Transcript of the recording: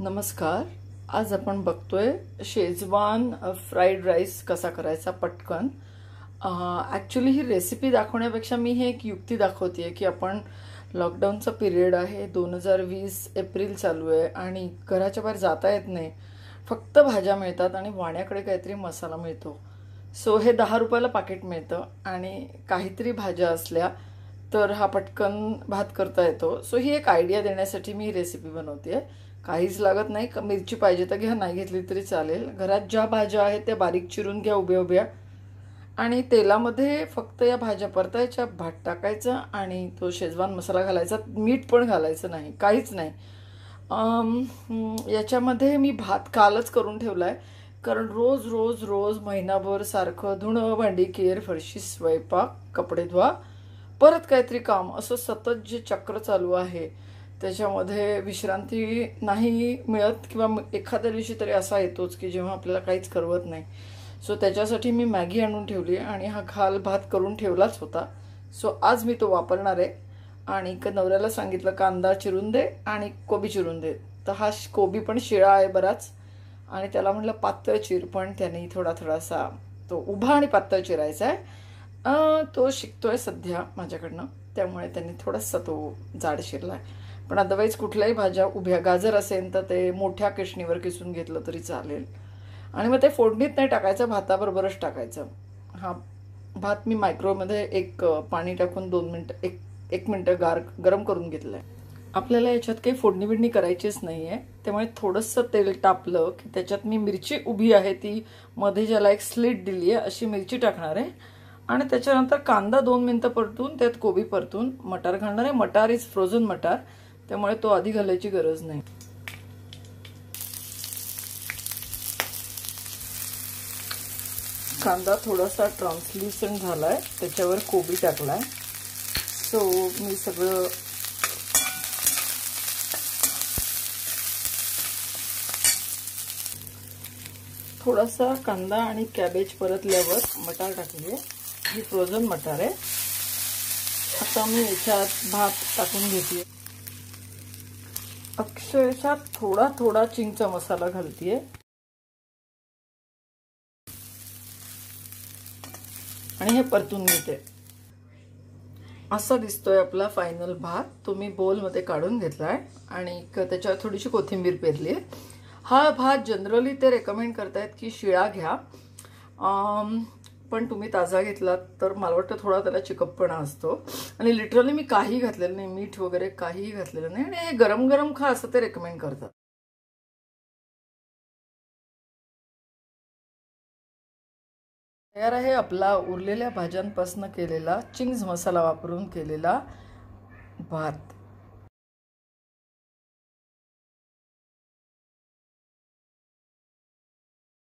नमस्कार. आज आपण बघतोय शेजवान फ्राईड राईस कसा करायचा पटकन. ॲक्च्युली ही रेसिपी दाखवण्यापेक्षा मी हे एक युक्ती दाखवते की आपण लॉकडाऊनचा पिरियड आहे दोन हजार वीस एप्रिल चालू आहे आणि घराच्या बाहेर जाता येत नाही. फक्त भाज्या मिळतात आणि वाण्याकडे काहीतरी मसाला मिळतो. सो हे दहा रुपयाला पाकिट मिळतं आणि काहीतरी भाज्या असल्या तर हा पटकन भात करता येतो. सो ही एक आयडिया देण्यासाठी मी ही रेसिपी बनवते आहे काहीच लागत नाही. मिरची पाहिजे तर घ्या नाही घेतली तरी चालेल. घरात ज्या भाज्या आहेत त्या बारीक चिरून घ्या उभ्या उभ्या. आणि तेलामध्ये फक्त या भाज्या परतायच्या भात टाकायचा आणि तो शेजवान मसाला घालायचा. मीठ पण घालायचं नाही काहीच नाही. याच्यामध्ये मी भात कालच करून ठेवला आहे कारण रोज रोज रोज महिनाभर सारखं धुणं भांडी केर फरशी स्वयंपाक कपडे धुवा. परत काहीतरी काम. असं सतत जे चक्र चालू आहे त्याच्यामध्ये विश्रांती नाही मिळत किंवा एखाद्या दिवशी तरी असा येतोच की जेव्हा आपल्याला काहीच करवत नाही. सो त्याच्यासाठी मी मॅगी आणून ठेवली आणि हा घाल भात करून ठेवलाच होता. सो आज मी तो वापरणार आहे. आणि नवऱ्याला सांगितलं कांदा चिरून दे आणि कोबी चिरून दे. तर हा श- कोबी पण शिळा आहे बराच. आणि त्याला म्हटलं पातळ चिर पण त्याने थोडा थोडासा तो उभा आणि पातळ चिरायचा आहे. तो तो शिकतोय सध्या माझ्याकडनं. त्यामुळे त्यांनी थोडासा तो जाड शिरला आहे पण अदरवाईज कुठल्याही भाज्या उभ्या गाजर असेल तर ते मोठ्या किशणीवर किसून घेतलं तरी चालेल. आणि मग ते फोडणीत नाही टाकायचं भाताबरोबरच टाकायचं. हा भात मी मायक्रोमध्ये एक पाणी टाकून दोन मिनटं एक एक मिनटं गार गरम करून घेतलं आहे आपल्याला याच्यात काही फोडणी बिडणी करायचीच नाही आहे त्यामुळे थोडंसं तेल टापलं की त्याच्यात मी मिरची उभी आहे ती मध्ये ज्याला एक स्लिट दिली आहे अशी मिरची टाकणार आहे. आणि त्याच्यानंतर कांदा दोन मिनटं परतून त्यात कोबी परतून मटार घालणार आहे. मटार इज फ्रोझन मटार. त्यामुळे तो आधी घालायची गरज नाही. कांदा थोडासा ट्रान्सल्युसंट झालाय त्याच्यावर कोबी टाकलाय. सो मी सगळं थोडासा कांदा आणि कॅबेज परतल्यावर मटार टाकली ही फ्रोझन मटार आहे. आता मी याच्यात भात टाकून घेते. अक्षरशः थोडा थोडा चिंगचा मसाला घालतीये. आणि हे परतून घेते. असा दिसतोय आपला फायनल भात. तो मी बोलमध्ये काढून घेतलाय. आणि त्याच्यावर थोडीशी कोथिंबीर पेरली आहे हा भात जनरली ते रेकमेंड करतायत की शिळा घ्या. पण तुम्ही ताजा घेतलात तर मला वाटतं थोडा त्याला चिकपणा असतो. आणि लिटरली मी काही घातलेलं नाही मीठ वगैरे काहीही घातलेलं नाही. आणि हे गरम गरम खा असं ते रेकमेंड करतात. तयार आहे आपला उरलेल्या भाज्यांपासून केलेला चिंग्ज मसाला वापरून केलेला भात.